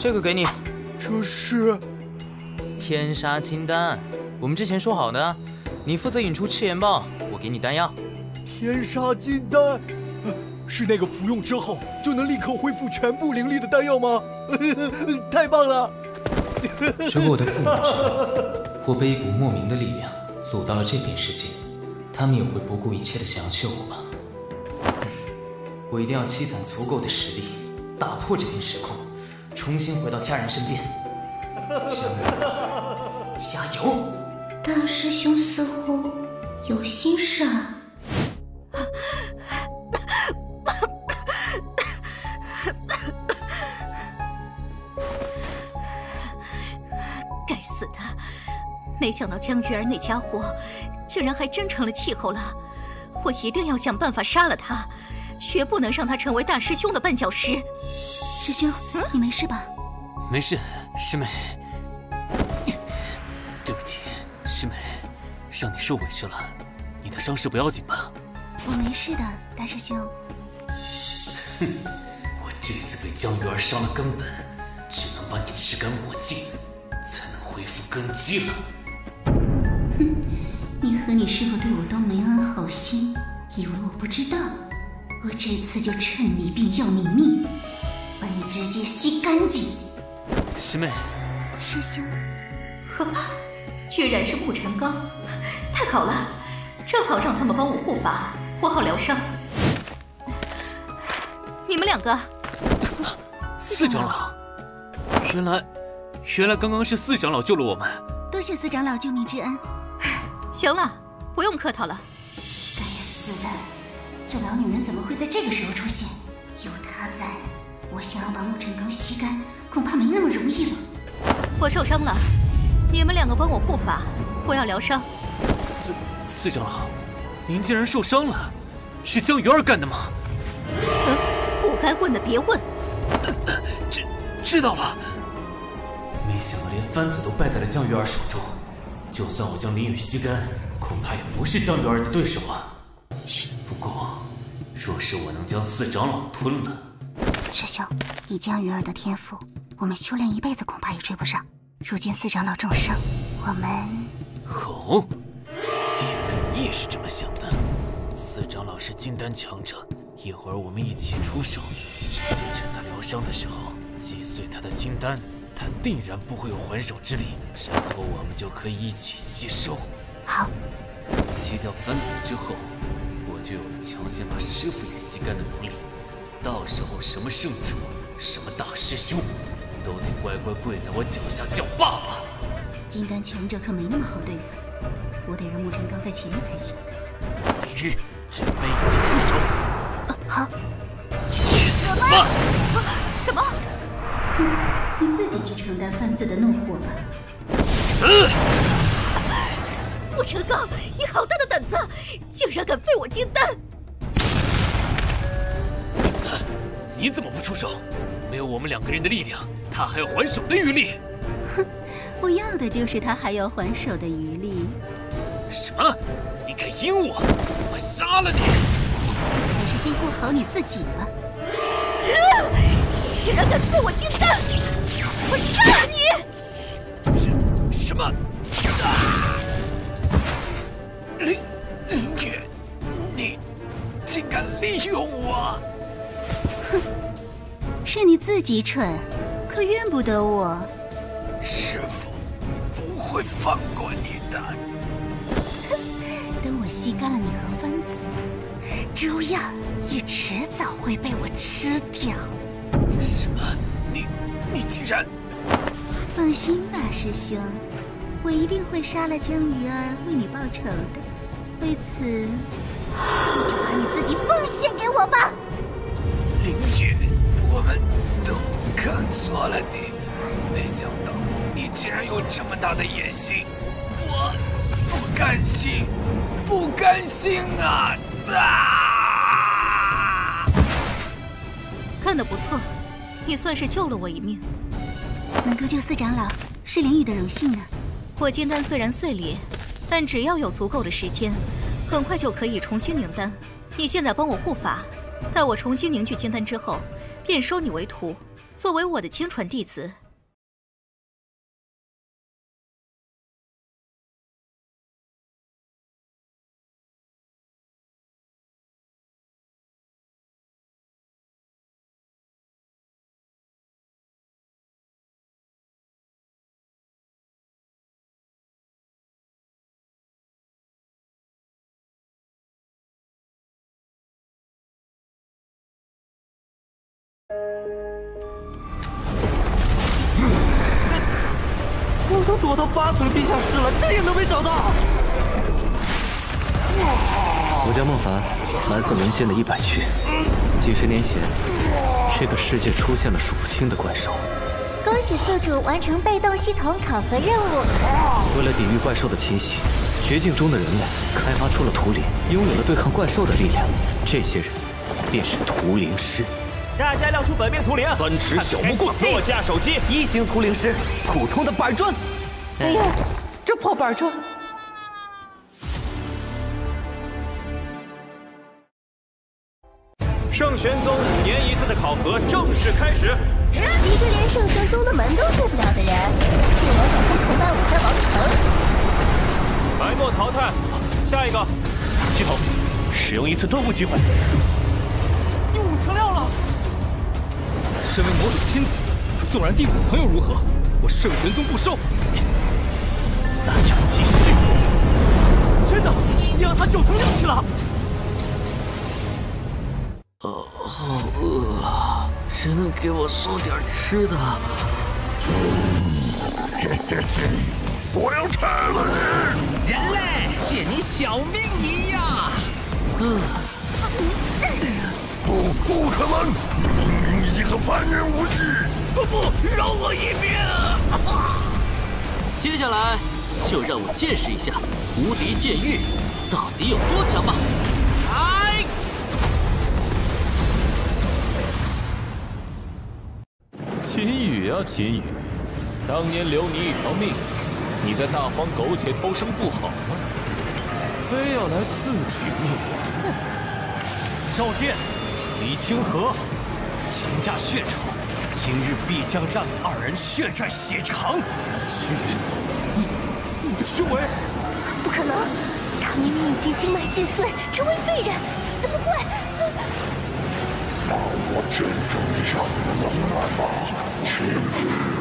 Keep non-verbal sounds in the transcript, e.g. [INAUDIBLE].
这个给你。这是天杀金丹，我们之前说好的，你负责引出赤炎豹，我给你丹药。天杀金丹，是那个服用之后就能立刻恢复全部灵力的丹药吗？[LAUGHS] 太棒了！如果我的父母知道我被一股莫名的力量掳到了这片世界，他们也会不顾一切的想要救我吧？我一定要积攒足够的实力，打破这片时空。重新回到家人身边，江月，加油！大师兄似乎有心事啊！该死的！没想到江鱼儿那家伙竟然还真成了气候了，我一定要想办法杀了他，绝不能让他成为大师兄的绊脚石。师兄，你没事吧？没事，师妹。对不起，师妹，让你受委屈了。你的伤势不要紧吧？我没事的，大师兄。哼，我这次被江鱼儿伤了根本，只能把你吃干抹净，才能恢复根基了。哼，你和你师傅对我都没安好心，以为我不知道。我这次就趁你病要你命。把你直接吸干净，师妹，师兄，呵，居然是沐晨刚，太好了，正好让他们帮我护法，我好疗伤。你们两个，四长老，原来，原来刚刚是四长老救了我们，多谢四长老救命之恩。行了，不用客套了。该死的，这老女人怎么会在这个时候出现？有她在。我想要把沐晨刚吸干，恐怕没那么容易了。我受伤了，你们两个帮我护法，我要疗伤。四四长老，您竟然受伤了，是江鱼儿干的吗？嗯，不该问的别问。知知道了。没想到连番子都败在了江鱼儿手中，就算我将林雨吸干，恐怕也不是江鱼儿的对手啊。不过，若是我能将四长老吞了。师兄，以江鱼儿的天赋，我们修炼一辈子恐怕也追不上。如今四长老重伤，我们……哦，原来你也是这么想的。四长老是金丹强者，一会儿我们一起出手，直接趁他疗伤的时候击碎他的金丹，他定然不会有还手之力，然后我们就可以一起吸收。好，吸掉番子之后，我就有了强行把师傅也吸干的能力。到时候什么圣主，什么大师兄，都得乖乖跪在我脚下叫爸爸。金丹强者可没那么好对付，我得让沐晨刚在前面才行。林玉，准备一起出手。好。去死吧！什么？你自己去承担番子的怒火吧。死！沐晨刚，你好大的胆子，竟然敢废我金丹！你怎么不出手？没有我们两个人的力量，他还有还手的余力。哼，[LAUGHS] 我要的就是他还要还手的余力。什么？你敢阴我？我杀了你！还是先顾好你自己吧。你 [LAUGHS] 竟然敢废我金丹！我杀了你！什什么？林林月，你竟敢利用我！哼，[LAUGHS] 是你自己蠢，可怨不得我。师傅不会放过你的。哼，[LAUGHS] 等我吸干了你和番子，周亚也迟早会被我吃掉。什么？你你竟然……放心吧，师兄，我一定会杀了江鱼儿为你报仇的。为此，你就把你自己奉献给我吧。林雨，我们都看错了你，没想到你竟然有这么大的野心，我不甘心，不甘心啊！啊！干得不错，你算是救了我一命。能够救四长老是林雨的荣幸呢。我金丹虽然碎裂，但只要有足够的时间，很快就可以重新凝丹。你现在帮我护法。待我重新凝聚金丹之后，便收你为徒，作为我的亲传弟子。我都躲到八层地下室了，这也能被找到？我叫孟凡，蓝色沦陷的一百区。几十年前，这个世界出现了数不清的怪兽。恭喜宿主完成被动系统考核任务。为了抵御怪兽的侵袭，绝境中的人类开发出了图灵，拥有了对抗怪兽的力量。这些人便是图灵师。大家亮出本命图灵：三尺小木棍，诺基亚手机，一星图灵师，普通的板砖。哎呦，这破板砖！圣玄宗五年一次的考核正式开始。一个连圣玄宗的门都入不了的人，竟然敢不崇拜我家王腾？白墨淘汰，下一个。系统，使用一次顿悟机会。第五层料了。身为魔主亲子，纵然第五层又如何？我圣玄宗不收。那就继续。真的，你让他九层六去了。呃，好饿啊！谁能给我送点吃的？[LAUGHS] 我要吃了你！人类，借你小命一样！嗯，不，不可能！你和凡人无异。不不，饶我一命！接下来就让我见识一下无敌剑域到底有多强吧！来！秦羽啊，秦羽，当年留你一条命，你在大荒苟且偷生不好吗？非要来自取灭亡？赵殿，李清河，秦家血仇，今日必将让你二人血债血偿。秦云，你你的修为？不可能，他明明已经经脉尽碎，成为废人，怎么会？让我见证一下你的能耐吧，秦羽。